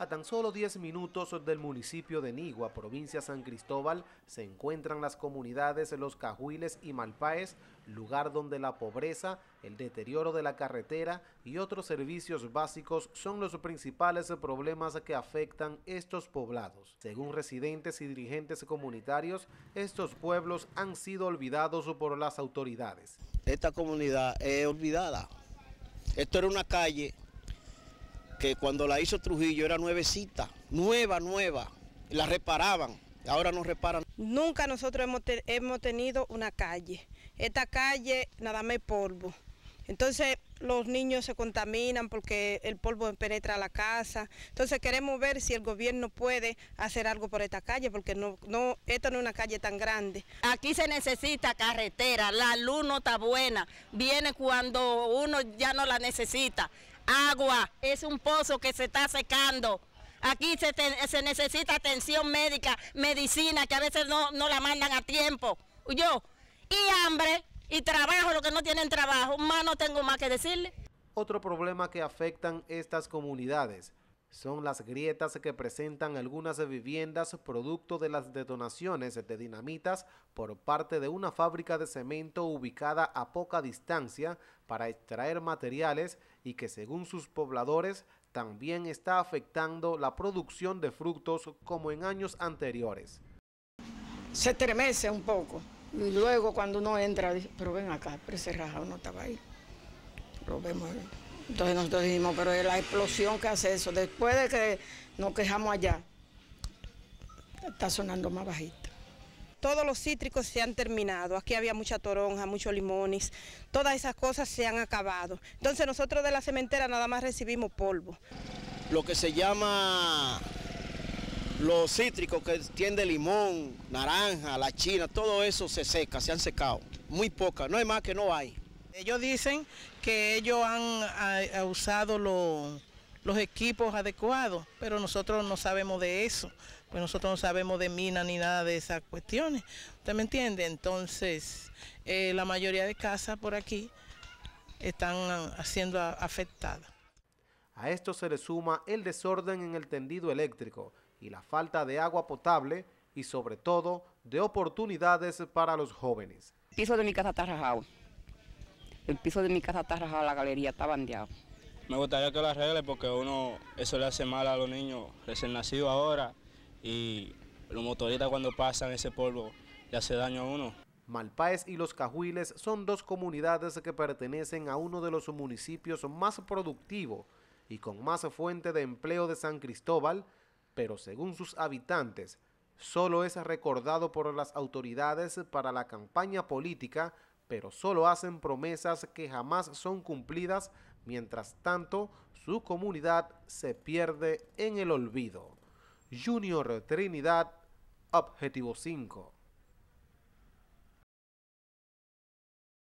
A tan solo 10 minutos del municipio de Nigua, provincia San Cristóbal, se encuentran las comunidades Los Cajuiles y Malpáez, lugar donde la pobreza, el deterioro de la carretera y otros servicios básicos son los principales problemas que afectan estos poblados. Según residentes y dirigentes comunitarios, estos pueblos han sido olvidados por las autoridades. Esta comunidad es olvidada. Esto era una calle que cuando la hizo Trujillo era nuevecita, nueva, nueva, la reparaban, ahora no reparan. Nunca nosotros hemos, hemos tenido una calle, esta calle nada más polvo, entonces los niños se contaminan porque el polvo penetra a la casa. Entonces queremos ver si el gobierno puede hacer algo por esta calle, porque no, no, esta no es una calle tan grande. Aquí se necesita carretera, la luz no está buena, viene cuando uno ya no la necesita agua, es un pozo que se está secando. Aquí se, necesita atención médica, medicina, que a veces no, no la mandan a tiempo. Yo, y hambre, y trabajo, los que no tienen trabajo, más no tengo más que decirle. Otro problema que afectan estas comunidades son las grietas que presentan algunas viviendas producto de las detonaciones de dinamitas por parte de una fábrica de cemento ubicada a poca distancia para extraer materiales y que según sus pobladores también está afectando la producción de frutos como en años anteriores. Se tremece un poco y luego cuando uno entra, dice, pero ven acá, pero ese rajado no estaba ahí. Lo vemos entonces nosotros dijimos, pero la explosión que hace eso. Después de que nos quejamos allá, está sonando más bajita. Todos los cítricos se han terminado. Aquí había mucha toronja, muchos limones. Todas esas cosas se han acabado. Entonces nosotros de la cementera nada más recibimos polvo. Lo que se llama los cítricos que tienen limón, naranja, la china, todo eso se seca, se han secado. Muy poca, no hay más que no hay. Ellos dicen que ellos han usado los equipos adecuados, pero nosotros no sabemos de eso, pues nosotros no sabemos de minas ni nada de esas cuestiones. ¿Usted me entiende? Entonces, eh, la mayoría de casas por aquí están siendo afectadas. A esto se le suma el desorden en el tendido eléctrico y la falta de agua potable y sobre todo de oportunidades para los jóvenes. El piso de mi casa está rajado. El piso de mi casa está rajado, la galería está bandeado. Me gustaría que lo arregle porque uno, eso le hace mal a los niños recién nacidos ahora y los motoristas cuando pasan ese polvo le hace daño a uno. Malpáez y Los Cajuiles son dos comunidades que pertenecen a uno de los municipios más productivos y con más fuente de empleo de San Cristóbal, pero según sus habitantes, solo es recordado por las autoridades para la campaña política pero solo hacen promesas que jamás son cumplidas, mientras tanto su comunidad se pierde en el olvido. Junior Trinidad, Objetivo 5.